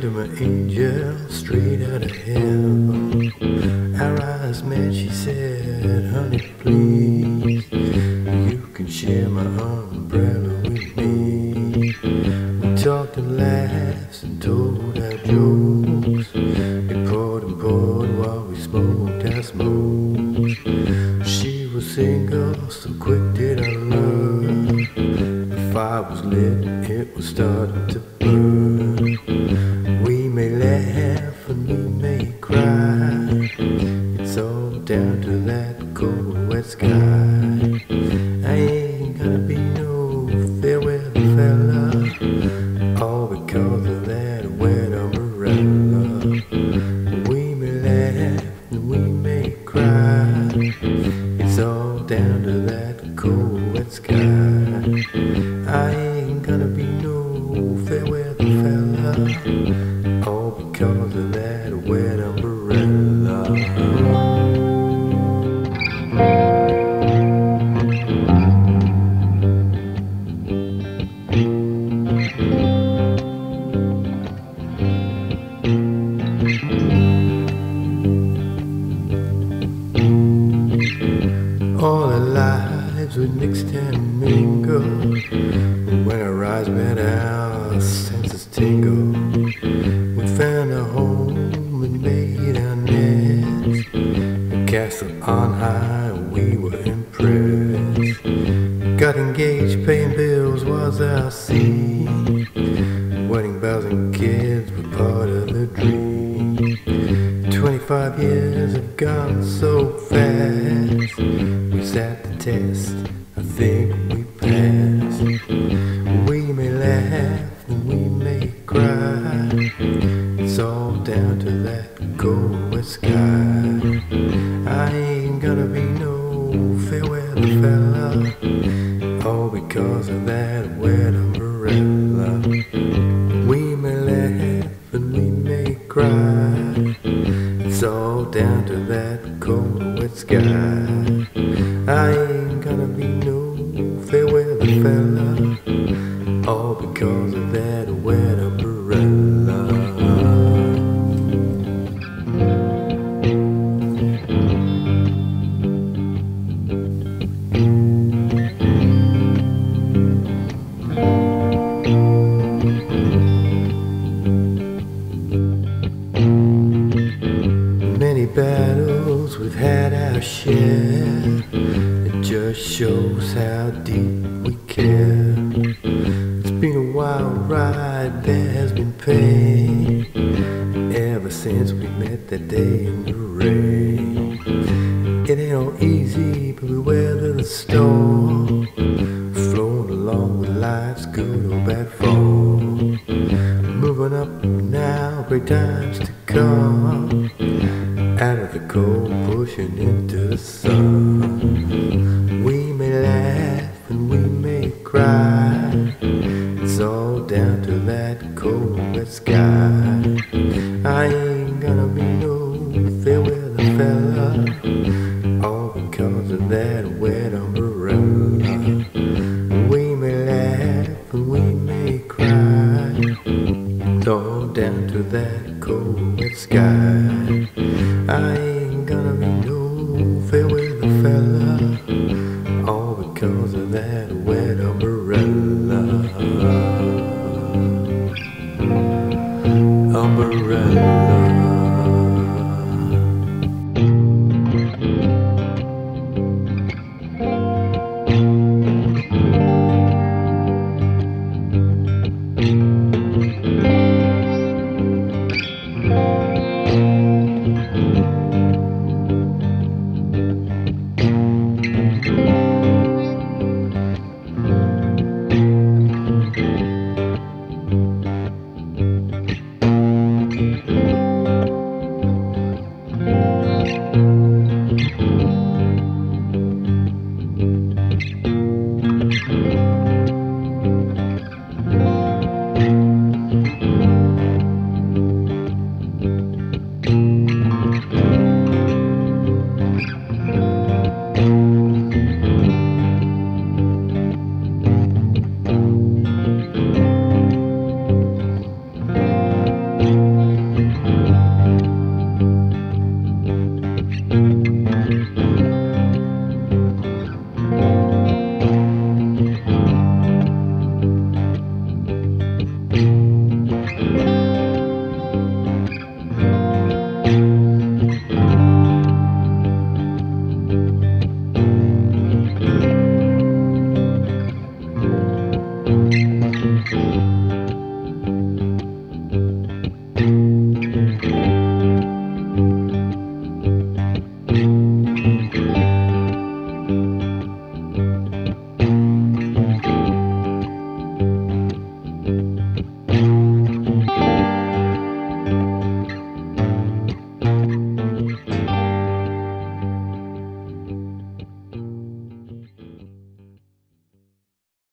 June 97 Crashed my angel straight out of heaven Our eyes met, she said, honey please You can share my umbrella with me. We talked and laughed and told our jokes. We poured and poured while we smoked our smokes. She was single, so quick did I learn. The fire was lit, it was starting to burn cry. It's all down to that cold wet sky. I ain't gonna be no fair weather fella. All because of that we were impressed. Got engaged, paying bills was our scene. Wedding bells and kids were part of the dream. 25 years have gone so fast. We sat the test, I think we passed. We may laugh and we may cry. It's all down to that cold sky. Fella. All because of that wet umbrella. Many battles we've had our share. It just shows how deep care. It's been a wild ride, there has been pain. Ever since we met that day in the rain. It ain't all easy, but we weather the storm. Flowing along with life's good or bad form. Moving up now, great times to come. Out of the cold, pushing into the sun. All because of that wet umbrella. We may laugh and we may cry. All down to that cold wet sky. I ain't gonna be no fair weather fella. All because of that wet umbrella. you